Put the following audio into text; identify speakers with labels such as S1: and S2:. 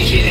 S1: appreciate it.